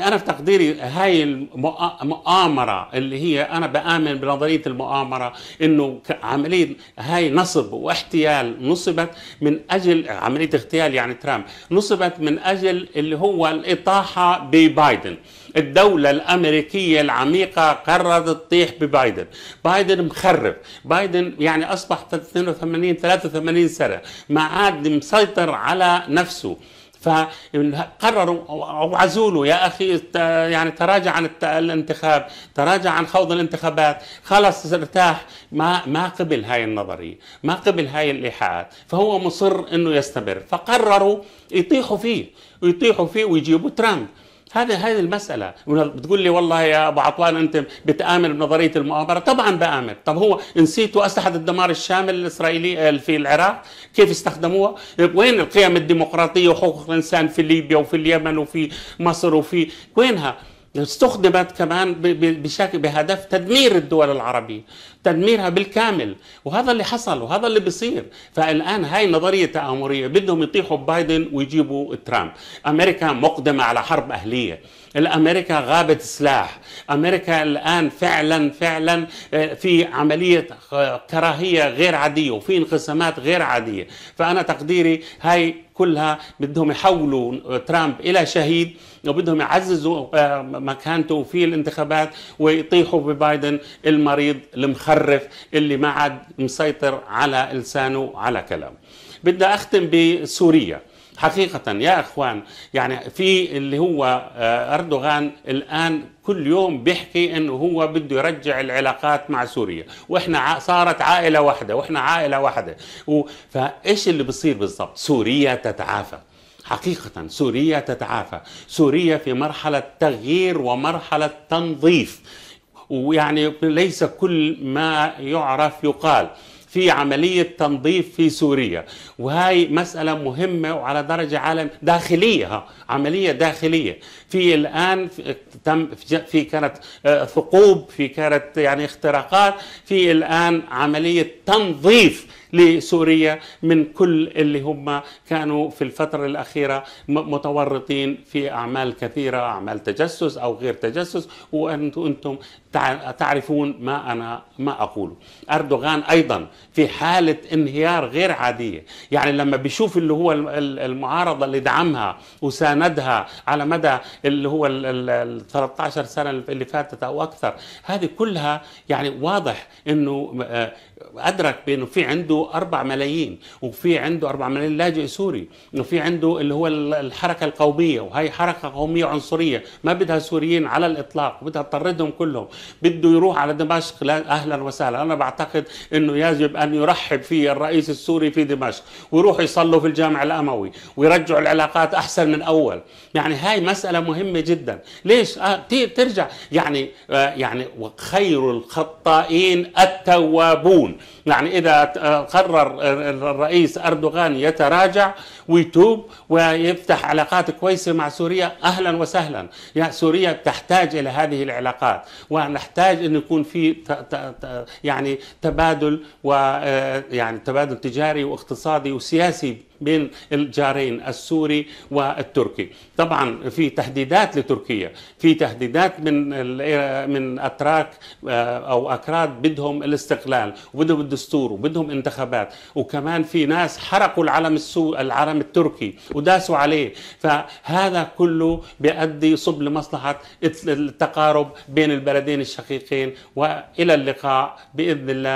أنا في تقديري هاي المؤامرة اللي هي أنا بآمن بنظرية المؤامرة إنه عملية هاي نصب واحتيال نصبت من أجل عملية اغتيال يعني ترامب نصبت من أجل اللي هو الإطاحة ببايدن. الدولة الأمريكية العميقة قررت تطيح ببايدن. بايدن مخرب. بايدن يعني أصبح 82 83 سنة. ما عاد مسيطر على نفسه. فقرروا أو عزوله يا أخي يعني تراجع عن الانتخاب تراجع عن خوض الانتخابات. خلص ارتاح. ما ما قبل هاي النظرية ما قبل هاي الايحاءات فهو مصر إنه يستمر. فقرروا يطيحوا فيه ويطيحوا فيه ويجيبوا ترامب. هذه هذه المسألة. بتقول لي والله يا أبو عطوان أنت بتآمن بنظرية المؤامرة؟ طبعا بآمن. طب هو نسيتوا أسلحة الدمار الشامل الإسرائيلي في العراق؟ كيف استخدموها؟ وين القيم الديمقراطية وحقوق الإنسان في ليبيا وفي اليمن وفي مصر وفي وينها؟ استخدمت كمان بشكل بهدف تدمير الدول العربية تدميرها بالكامل. وهذا اللي حصل وهذا اللي بيصير. فالآن هاي نظرية تآمرية بدهم يطيحوا بايدن ويجيبوا ترامب. أمريكا مقدمة على حرب أهلية. الأمريكا غابت سلاح. أمريكا الآن فعلا فعلا في عملية كراهية غير عادية وفي انقسامات غير عادية. فأنا تقديري هاي كلها بدهم يحولوا ترامب إلى شهيد وبدهم يعززوا مكانته في الانتخابات ويطيحوا ببايدن المريض المخرف اللي ما عاد مسيطر على لسانه على كلامه. بدي أختم بسوريا. حقيقة يا إخوان يعني في اللي هو أردوغان الآن كل يوم بيحكي إنه هو بده يرجع العلاقات مع سوريا. وإحنا صارت عائلة واحدة وإحنا عائلة واحدة. فإيش اللي بصير بالضبط؟ سوريا تتعافى. حقيقة سوريا تتعافى. سوريا في مرحلة تغيير ومرحلة تنظيف. ويعني ليس كل ما يعرف يقال. في عملية تنظيف في سوريا. وهي مسألة مهمة وعلى درجة عالم داخلية عملية داخلية. في الآن تم في كانت ثقوب في كانت يعني اختراقات. في الآن عملية تنظيف لسوريا من كل اللي هم كانوا في الفترة الأخيرة متورطين في أعمال كثيرة أعمال تجسس أو غير تجسس وأنتم أنتم تعرفون ما أنا ما أقوله أردوغان أيضا في حالة انهيار غير عادية. يعني لما بيشوف اللي هو المعارضة اللي دعمها وساندها على مدى اللي هو ال 13 سنة اللي فاتت أو أكثر هذه كلها يعني واضح أنه أدرك بأنه في عنده أربع ملايين وفي عنده أربع ملايين لاجئ سوري وفي عنده اللي هو الحركة القومية وهي حركة قومية عنصرية ما بدها سوريين على الإطلاق بدها تطردهم كلهم. بده يروح على دمشق أهلا وسهلا. أنا بعتقد أنه يجب أن يرحب فيه الرئيس السوري في دمشق ويروح يصلوا في الجامع الأموي ويرجعوا العلاقات أحسن من أول. يعني هاي مسألة مهمة جدا. ليش؟ آه ترجع. يعني آه يعني خير الخطائين التوابون. يعني إذا قرر الرئيس أردوغان يتراجع ويتوب ويفتح علاقات كويسة مع سوريا أهلا وسهلا. يعني سوريا تحتاج إلى هذه العلاقات ونحتاج أن يكون في يعني تبادل ويعني تبادل تجاري واقتصادي وسياسي بين الجارين السوري والتركي. طبعا في تهديدات لتركيا في تهديدات من من أتراك أو أكراد بدهم الاستقلال وبدهم الدستور وبدهم انتخابات. وكمان في ناس حرقوا العلم السو العلم التركي وداسوا عليه. فهذا كله بيؤدي يصب لمصلحة التقارب بين البلدين الشقيقين. وإلى اللقاء بإذن الله.